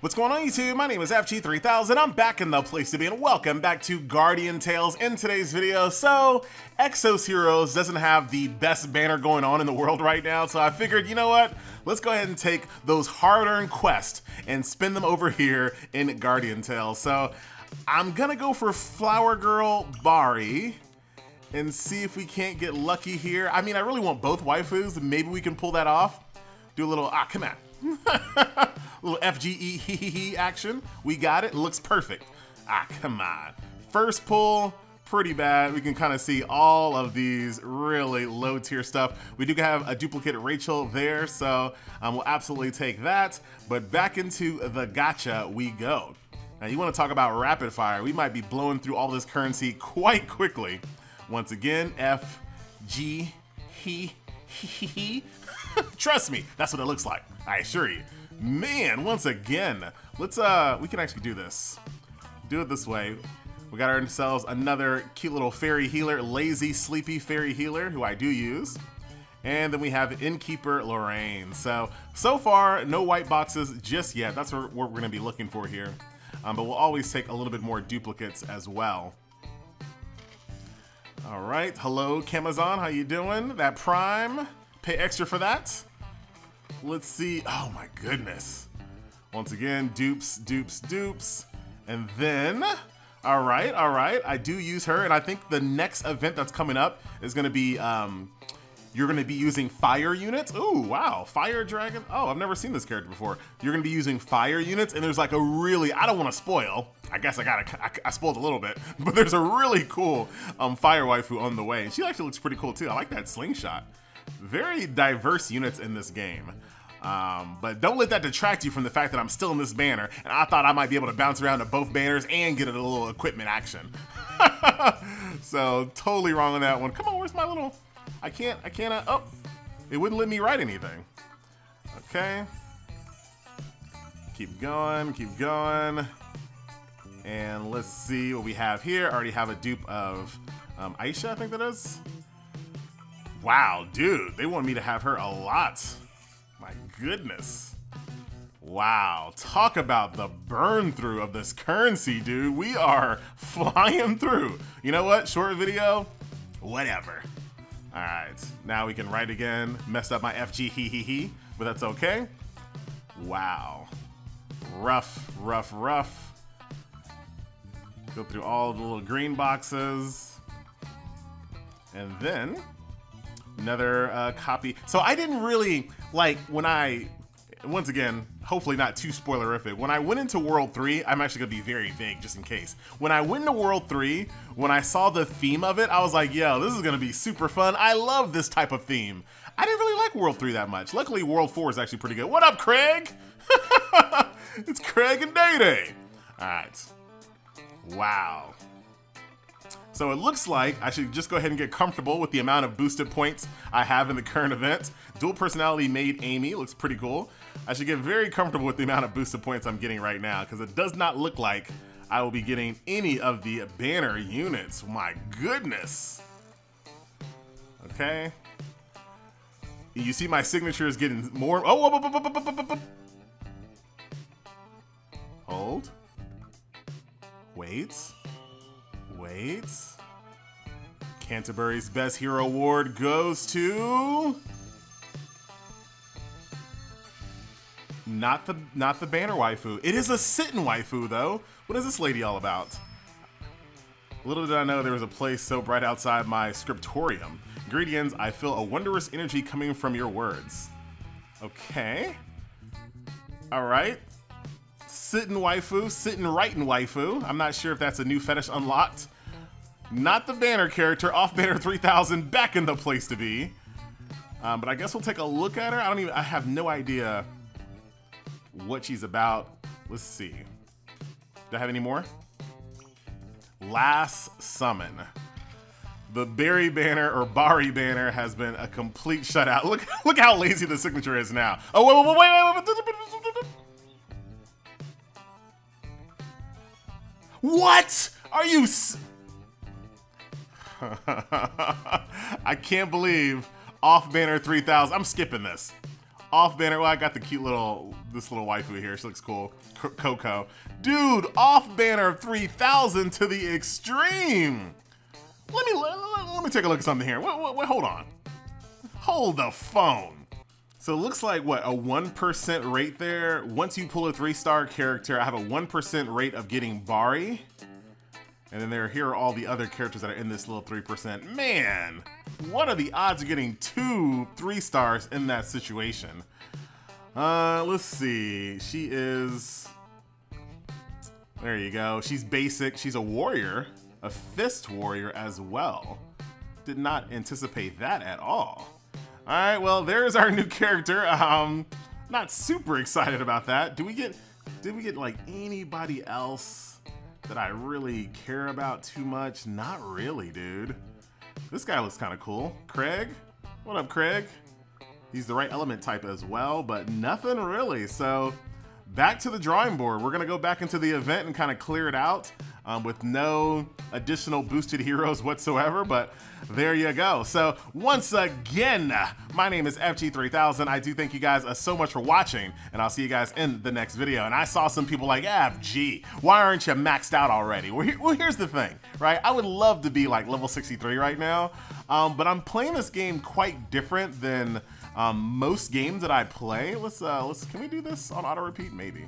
What's going on YouTube? My name is FG3000. I'm back in the place to be and welcome back to Guardian Tales in today's video. So, Exos Heroes doesn't have the best banner going on in the world right now, so I figured, you know what? Let's go ahead and take those hard-earned quests and spin them over here in Guardian Tales. So, I'm gonna go for Flower Girl Bari and see if we can't get lucky here. I mean, I really want both waifus. Maybe we can pull that off. Do a little, ah, come on. little FGE action. We got it. Looks perfect. Ah, come on. First pull, pretty bad. We can kind of see all of these really low tier stuff. We do have a duplicate Rachel there, so um, we'll absolutely take that. But back into the gacha we go. Now you want to talk about rapid fire. We might be blowing through all this currency quite quickly. Once again, F, G, he, he, he. Trust me, that's what it looks like. I assure you. Man, once again, let's, uh, we can actually do this. Do it this way. We got ourselves another cute little fairy healer, lazy, sleepy fairy healer, who I do use. And then we have Innkeeper Lorraine. So, so far, no white boxes just yet. That's what we're gonna be looking for here. Um, but we'll always take a little bit more duplicates as well. All right, hello, Camazon, how you doing? That Prime, pay extra for that. Let's see. Oh my goodness. Once again, dupes, dupes, dupes. And then, all right, all right. I do use her, and I think the next event that's coming up is gonna be, um, you're gonna be using fire units. Ooh, wow, fire dragon. Oh, I've never seen this character before. You're gonna be using fire units, and there's like a really, I don't wanna spoil, I guess I got I, I spoiled a little bit, but there's a really cool um, fire waifu on the way. And she actually looks pretty cool too. I like that slingshot. Very diverse units in this game. Um, but don't let that detract you from the fact that I'm still in this banner, and I thought I might be able to bounce around to both banners and get a little equipment action. so totally wrong on that one. Come on, where's my little? I can't. I can't. Uh, oh, it wouldn't let me write anything. Okay. Keep going. Keep going. And let's see what we have here. I already have a dupe of um, Aisha, I think that is. Wow, dude, they want me to have her a lot. My goodness. Wow, talk about the burn through of this currency, dude. We are flying through. You know what? Short video? Whatever. All right, now we can write again. Messed up my FG hee hee hee, but that's okay. Wow. Rough, rough, rough. Go through all the little green boxes. And then another uh, copy. So I didn't really, like, when I, once again, hopefully not too spoilerific, when I went into World 3, I'm actually gonna be very vague just in case. When I went into World 3, when I saw the theme of it, I was like, yo, this is gonna be super fun. I love this type of theme. I didn't really like World 3 that much. Luckily, World 4 is actually pretty good. What up, Craig? it's Craig and Day Day. All right. Wow. So it looks like I should just go ahead and get comfortable with the amount of boosted points I have in the current event. Dual personality Maid Amy looks pretty cool. I should get very comfortable with the amount of boosted points I'm getting right now because it does not look like I will be getting any of the banner units. My goodness. Okay. You see my signature is getting more. Oh, hold. Wait. Wait. Kanterbury's Best Hero Award goes to... Not the not the banner waifu. It is a sitting waifu though. What is this lady all about? Little did I know there was a place so bright outside my scriptorium. Ingredients, I feel a wondrous energy coming from your words. Okay. Alright sitting waifu, sitting writing waifu. I'm not sure if that's a new fetish unlocked. Not the banner character, off banner 3000, back in the place to be. Um, but I guess we'll take a look at her. I don't even, I have no idea what she's about. Let's see. Do I have any more? Last Summon. The Barry banner or Bari banner has been a complete shutout. Look, look how lazy the signature is now. Oh, wait, wait, wait, wait, wait. What? Are you I can't believe off banner 3000. I'm skipping this. Off banner. Well, I got the cute little, this little waifu here. She looks cool. C Coco. Dude, off banner 3000 to the extreme. Let me, let, let, me take a look at something here. Wait, wait, wait, hold on. Hold the phone. So it looks like what a 1% rate there. Once you pull a three star character, I have a 1% rate of getting Bari. And then there, here are all the other characters that are in this little 3%. Man, what are the odds of getting two three stars in that situation? Uh, let's see. She is... There you go. She's basic. She's a warrior. A fist warrior as well. Did not anticipate that at all. Alright, well, there's our new character. Um, not super excited about that. Do we get... Did we get, like, anybody else that I really care about too much? Not really, dude. This guy looks kind of cool. Craig? What up, Craig? He's the right element type as well, but nothing really. So back to the drawing board. We're going to go back into the event and kind of clear it out um, with no additional boosted heroes whatsoever, but there you go. So once again, my name is FG3000. I do thank you guys uh, so much for watching, and I'll see you guys in the next video. And I saw some people like, FG, why aren't you maxed out already? Well, well here's the thing, right? I would love to be like level 63 right now, um, but I'm playing this game quite different than um, most games that I play. Let's, uh, let's, can we do this on auto repeat? Maybe.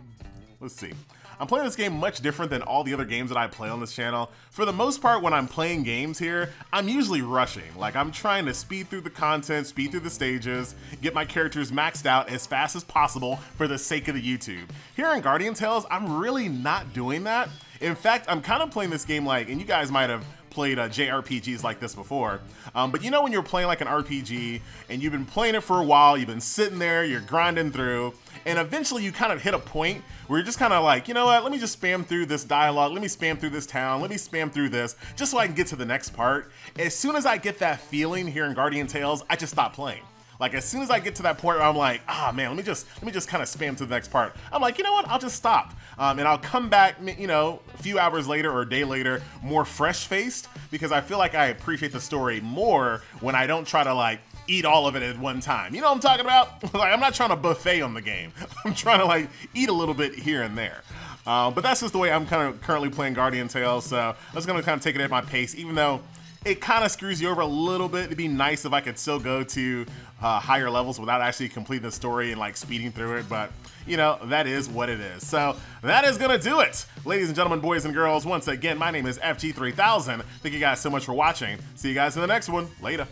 Let's see. I'm playing this game much different than all the other games that I play on this channel. For the most part, when I'm playing games here, I'm usually rushing. Like, I'm trying to speed through the content, speed through the stages, get my characters maxed out as fast as possible for the sake of the YouTube. Here in Guardian Tales, I'm really not doing that. In fact, I'm kind of playing this game like, and you guys might have played uh, JRPGs like this before. Um, but you know when you're playing like an RPG and you've been playing it for a while, you've been sitting there, you're grinding through, and eventually you kind of hit a point where you're just kind of like, you know what, let me just spam through this dialogue, let me spam through this town, let me spam through this, just so I can get to the next part. As soon as I get that feeling here in Guardian Tales, I just stop playing. Like as soon as I get to that point where I'm like, ah man, let me just let me just kind of spam to the next part. I'm like, you know what? I'll just stop, um, and I'll come back, you know, a few hours later or a day later, more fresh faced because I feel like I appreciate the story more when I don't try to like eat all of it at one time. You know what I'm talking about? like I'm not trying to buffet on the game. I'm trying to like eat a little bit here and there. Uh, but that's just the way I'm kind of currently playing Guardian Tales. So I was gonna kind of take it at my pace, even though it kind of screws you over a little bit. It'd be nice if I could still go to uh, higher levels without actually completing the story and like speeding through it. But you know, that is what it is. So that is gonna do it. Ladies and gentlemen, boys and girls, once again, my name is FG3000. Thank you guys so much for watching. See you guys in the next one. Later.